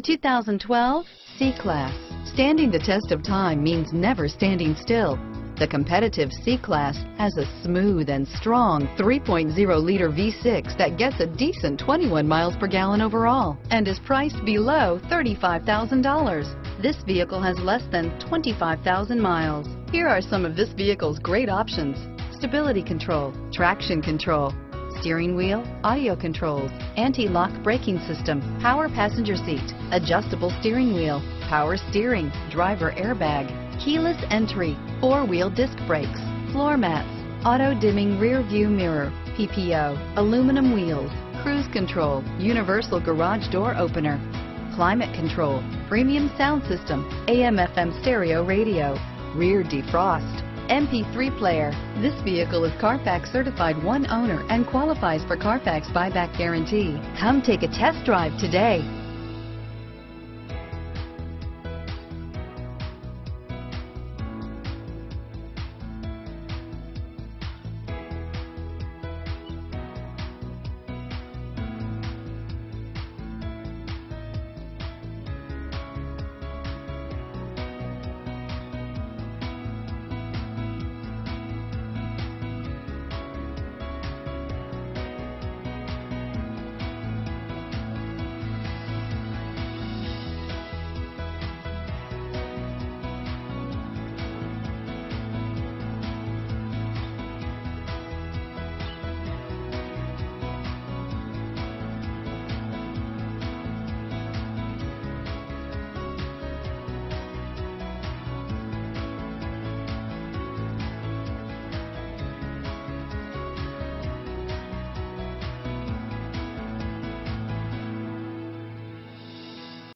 2012 C-Class. Standing the test of time means never standing still. The competitive C-Class has a smooth and strong 3.0-liter V6 that gets a decent 21 miles per gallon overall and is priced below $35,000. This vehicle has less than 25,000 miles. Here are some of this vehicle's great options. Stability control, traction control, steering wheel, audio controls, anti-lock braking system, power passenger seat, adjustable steering wheel, power steering, driver airbag, keyless entry, four-wheel disc brakes, floor mats, auto-dimming rear view mirror, PPO, aluminum wheels, cruise control, universal garage door opener, climate control, premium sound system, AM FM stereo radio, rear defrost, MP3 player. This vehicle is Carfax certified one owner and qualifies for Carfax buyback guarantee. Come take a test drive today.